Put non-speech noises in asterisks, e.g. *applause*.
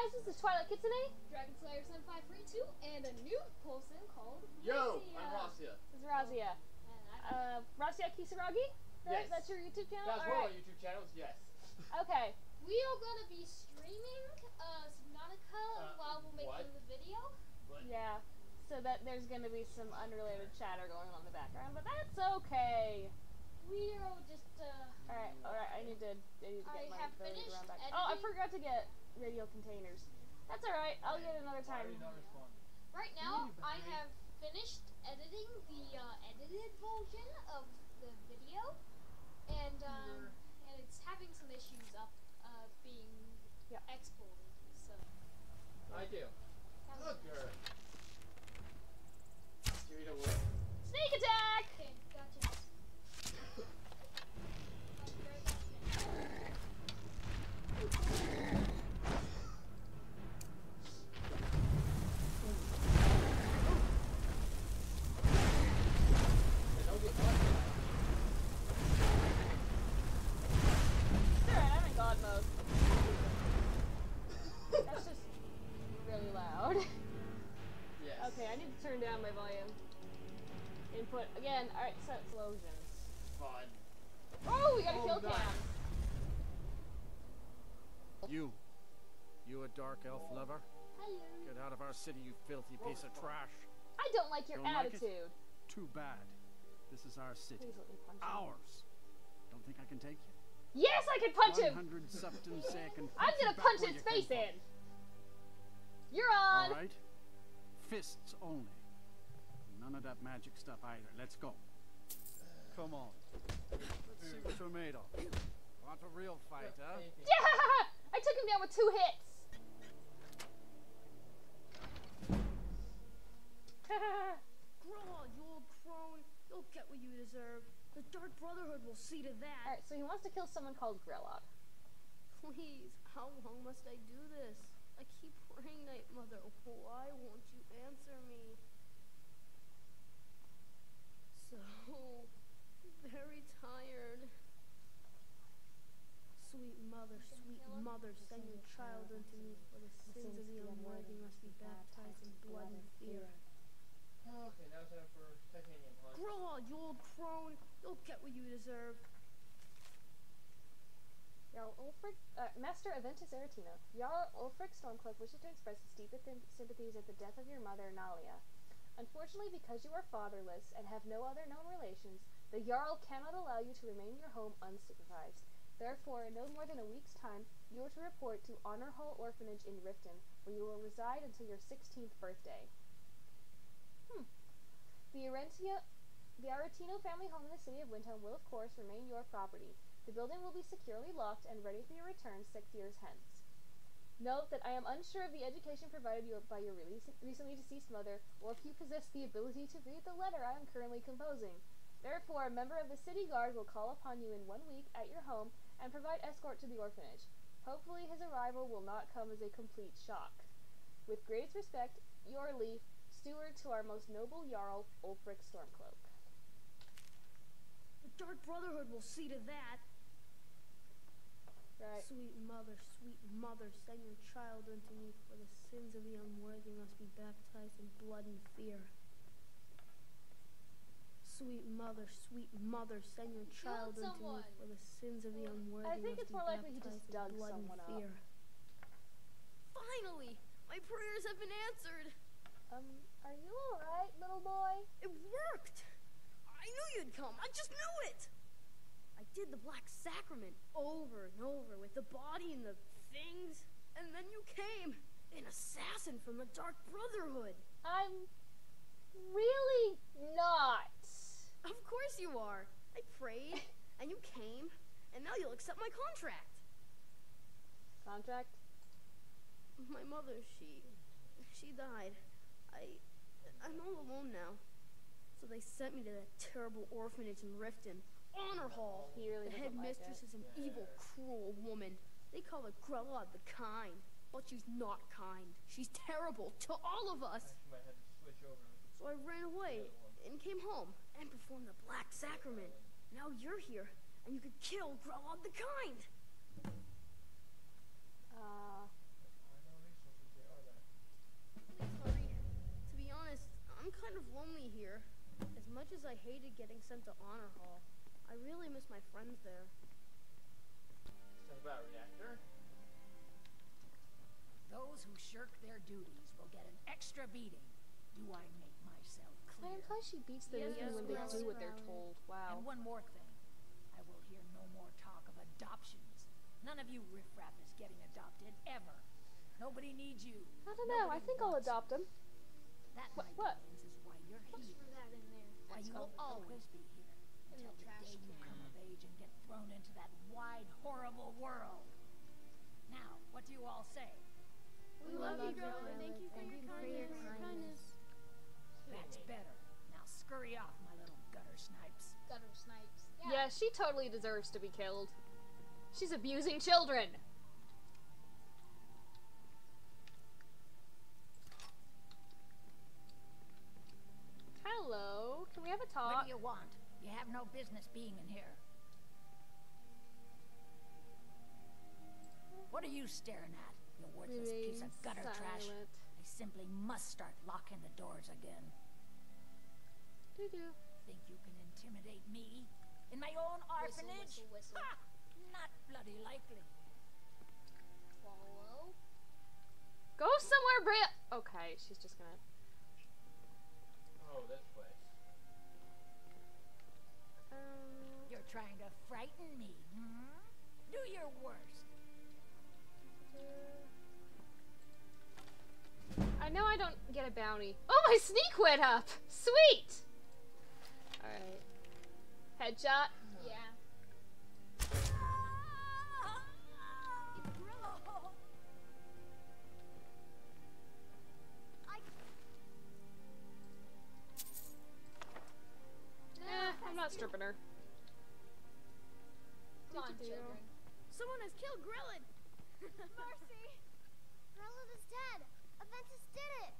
guys, this is Twilight Kitsune. Dragon Slayer 7532 and a new person called Yo, Razia. I'm Rosia. This is Razia. And Uh, Razia Kisaragi? That- Yes. That's your YouTube channel? That's one of Alright. YouTube channels, yes. Okay. *laughs* we are gonna be streaming uh, Subnautica Uh, while we're making what? the video. But Yeah. So that there's going to be some unrelated chatter going on in the background, but that's okay. We are just uh, Alright, alright, I need to, I need to I my have finished around back. Oh, I forgot to get radio containers. That's alright, I'll get another time. you not responding? right now. I have finished editing the uh, edited version of the video, and um, and it's having some issues up uh, being Yeah. exported. So I do. Look, girl. Give me the wood. Sneak attack! Again. Alright, so explosions. Fun. Oh, we got a Oh, kill nice. cam. You. You a dark elf lover? Hello. Get out of our city, you filthy piece of trash. I don't like your Don't like attitude. Too bad. This is our city. Please let me punch him. Ours. Don't think I can take you? Yes, I can punch him. 100 septims I can *laughs* I'm gonna punch his face in. You're on. All right. Fists only. None of that magic stuff either. Let's go. Come on. Let's see what you're made of. Want a real fight, huh? Yeah! I took him down with two hits. *laughs* Grow you old crone. You'll get what you deserve. The Dark Brotherhood will see to that. Alright, so he wants to kill someone called Grelod. Please, how long must I do this? I keep praying, Night Mother. Why won't you answer me? So very tired. Sweet mother, sweet mother, send your child unto me, for the sins of the unworthy must be baptized in blood and fear. Okay, now it's time for titanium punch. Grow you old crone. You'll get what you deserve. Jarl Ulfric, uh, Master Aventus Aretino. Jarl Ulfric Stormcloak wishes to express his deepest sympathies at the death of your mother, Nalia. Unfortunately, because you are fatherless and have no other known relations, the Jarl cannot allow you to remain in your home unsupervised. Therefore, in no more than a week's time, you are to report to Honorhall Orphanage in Riften, where you will reside until your 16th birthday. Hmm. The Arentia, the Aretino family home in the city of Windhelm will, of course, remain your property. The building will be securely locked and ready for your return six years hence. Note that I am unsure of the education provided you by your recently deceased mother, or if you possess the ability to read the letter I am currently composing. Therefore, a member of the city guard will call upon you in one week at your home and provide escort to the orphanage. Hopefully, his arrival will not come as a complete shock. With greatest respect, Jorleif, steward to our most noble Jarl, Ulfric Stormcloak. The Dark Brotherhood will see to that. Right. Sweet mother, sweet mother, send your child unto me, for the sins of the unworthy must be baptized in blood and fear. Sweet mother, sweet mother, send your child unto me, for the sins of the unworthy I think must it's be more likely he just baptized in dug blood and someone up. fear. Finally, my prayers have been answered. Um, are you alright, little boy? It worked. I knew you'd come. I just knew it. I did the Black Sacrament over and over with the body and the things, and then you came, an assassin from the Dark Brotherhood. I'm really not. Of course you are. I prayed, and you came, and now you'll accept my contract. Contract? My mother, she, she died. I, I'm all alone now. So they sent me to that terrible orphanage in Riften, honor hall. He really the headmistress like is an yeah. evil, cruel woman. They call her Grelod the Kind, but she's not kind. She's terrible to all of us. So I ran away and came home and performed the Black Sacrament. Now you're here, and you could kill Grelod the Kind. Uh. To be honest, I'm kind of lonely here. As much as I hated getting sent to Honorhall. I really miss my friends there. Stuff about reactor. Those who shirk their duties will get an extra beating. Do I make myself I clear? imply she beats them Yes, even when they do what they're told. Wow. And one more thing. I will hear no more talk of adoptions. None of you riffraff is getting adopted, ever. Nobody needs you. I don't know. I Nobody think I'll adopt him. That, What- my what? why you're Looks here. for that in there. Why you will always be here In until the the day you can. come of age and get thrown into that wide, horrible world. Now, what do you all say? We love you, Grelod. Thank you for your kindness. That's better. Now scurry off, my little gutter snipes. gutter snipes. Yeah, she totally deserves to be killed. She's abusing children. Hello. Can we have a talk? What talk? do you want? You have no business being in here. What are you staring at, you worthless piece of Remain gutter trash? I simply must start locking the doors again. Doo-doo. Think you can intimidate me? In my own Whistle, orphanage? whistle, whistle. Ha! Not bloody likely. Follow. Go somewhere, Bria. Okay, she's just gonna. Trying to frighten me, hmm? Do your worst. I know I don't get a bounty. Oh, my sneak went up. Sweet. All right. Headshot. Yeah. Eh, I'm not stripping her. On, children. Someone has killed Grelod. *laughs* Mercy! Grelod is dead! Aventus did it!